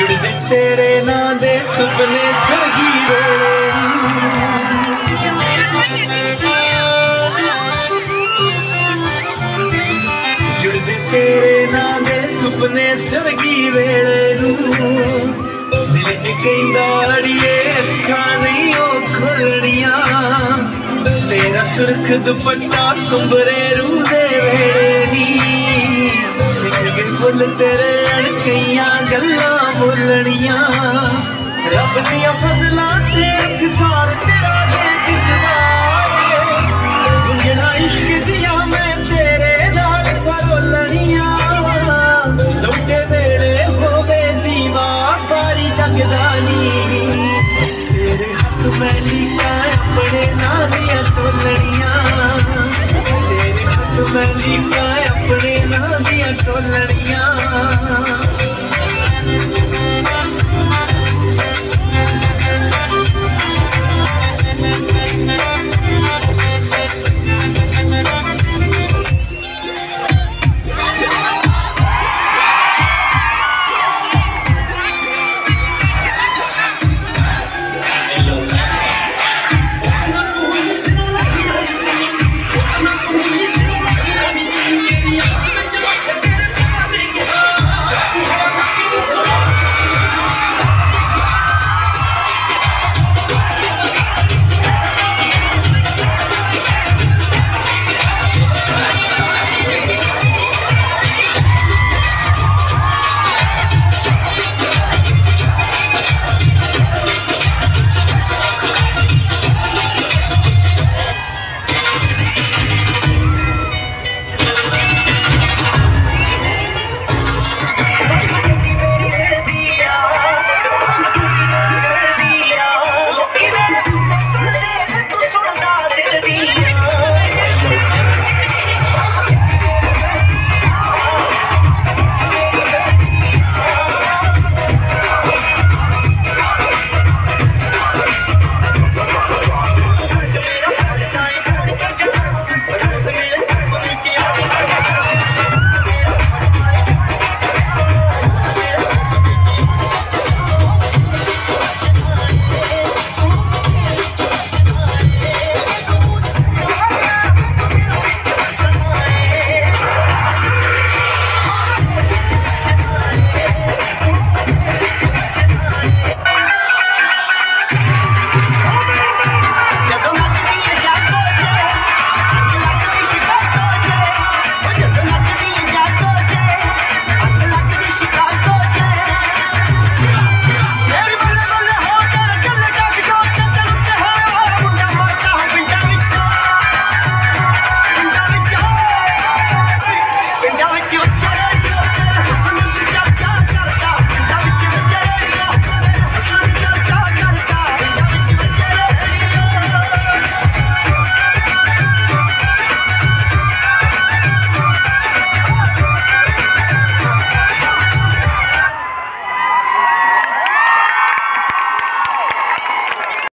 ਜੁੜਦੇ ਤੇਰੇ ਨਾਂ ਦੇ ਸੁਪਨੇ ਸਰਗੀ ਵੇਲੇ। ਜੁੜਦੇ ਤੇਰੇ ਨਾਂ ਦੇ ਸੁਪਨੇ ਸਰਗੀ ਵੇਲੇ ਨੂੰ। ਦਿਲ ਤੇ ਕਹਿੰਦਾ, ਅੜੀਏ ਅੱਖਾਂ ਨਹੀਂ ਉਹ ਖੁੱਲਣੀਆਂ ਤੇਰਾ ਸੁਰਖ ਦੁਪੱਟਾ ਸੁੰਬਰੇ ਰੂ ਦੇ ਵੇਲੇ ਨੀ। ਸਿੱਖ ਗਏ ਫੁੱਲ ਤੇਰੇ ਅਣਕਈਆਂ ਗੱਲਾਂ ਬੋਲਣੀਆਂ ਰੱਬ ਦੀਆਂ ਫਜ਼ਲਾਂ ਤੇ ਇਕਸਾਰ